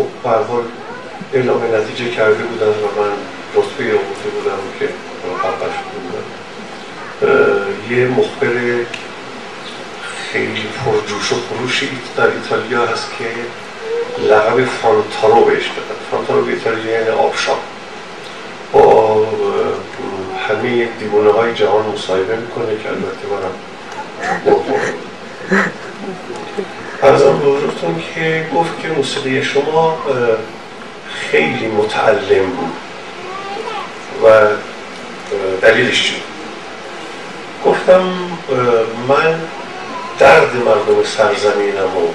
خب برحال اعلام نتیجه کرده بودن و من رتبه آورده بودم که قبلش بودم. یه مخبر خیلی پرجوش و خروشی در ایتالیا هست که لقب فانتارو بهش دادن. فانتارو به ایتالیا یعنی آبشام با همه دیوانه های جهان مصاحبه می‌کنه که البته منم بزرگتون که گفت که موسیقی شما خیلی متعلم بود و دلیلش چی؟ گفتم من درد مردم سرزمینم و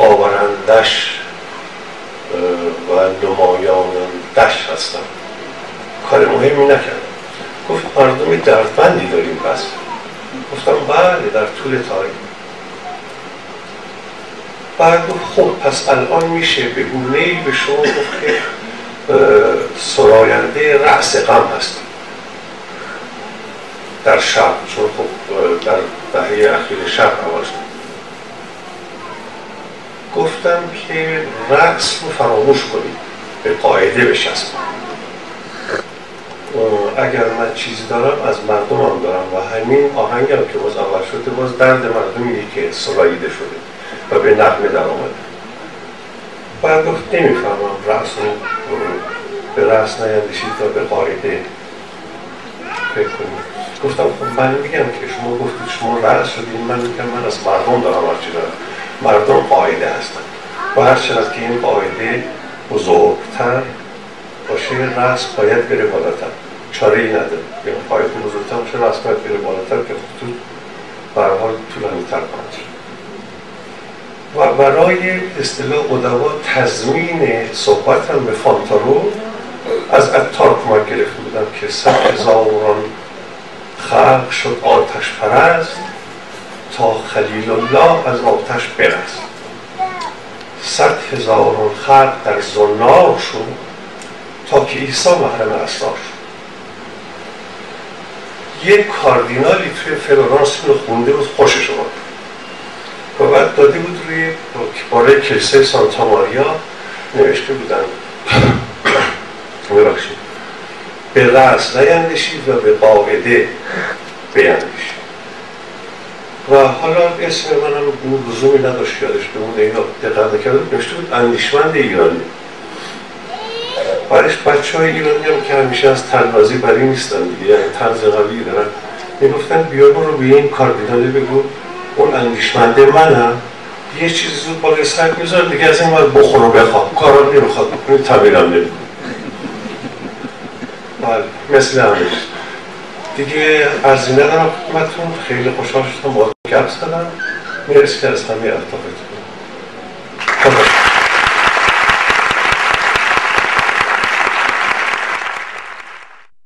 آورندش و نمایانندش هستم. کار مهمی نکردم. گفت مردم دردمندی داریم پس. گفتم بله در طول تاریخ. بعد خب پس الان میشه به گونه ای به شما گفت که سراینده رأس غم هستیم در شب چون خب در دهه اخیر شب عوض گفتم که رقص رو فراموش کنید به قاعده بشست. اگر من چیزی دارم از مردمم دارم و همین آهنگم که باز اول شده باز درد مردمیه که سراییده شده. و به نقمه در آمده بعد گفت نمی‌فهمم رو به رقص نیندشید و به قاعده فکر کنید. گفتم خب من میگم که شما گفتید شما رأس شدید. من میگم من از مردم دارم هرچی دارم. مردم قاعده هستن. و هر چقدر که این قاعده بزرگتر باشه رأس باید بره بالاتر. چاره ای نداره. یعنی قاعده بزرگتر باشه رأس باید بره بالاتر خطوط برحال طولانی تر و برای اصطلاح قدوا تضمین صحبتم به فانتارو از اتار کمک گرفته بودم که صد هزاران خلق شد آتش پرست تا خلیل الله از آتش برست. صد هزاران خلق در زنار شد تا که عیسی محرم اسرار شد. یک کاردینالی توی فلورانس رو خونده بود خوشش اومد. داده بود روی باره کلیسای سانتا ماریا نوشته بودن. ببخشید. به رأس نیندشید و به قاعده بیندیشید. و حالا اسم منم اون لزومی نداشت یادش بمونه اینا دقت نکرده نوشته بود اندیشمند ایرانی. برش بچه های ایرانی هم که همیشه از تنازی بری نیستن دیگه یعنی تنز قوی دارن. می‌گفتن بیا برو به این کاردینالی بگو. اون اندیشمنده منم. یه چیزی زود بالای سر می‌ذاره دیگه از این باید بخور و بخواب. کارا نمی‌خواد. بکنی تمیرم نمی‌کنی بله مثل همیشه دیگه ارزی ندارم خدمتتون. خیلی خوشحال شدم. با گپ زدم. مرسی که از همه الطافتون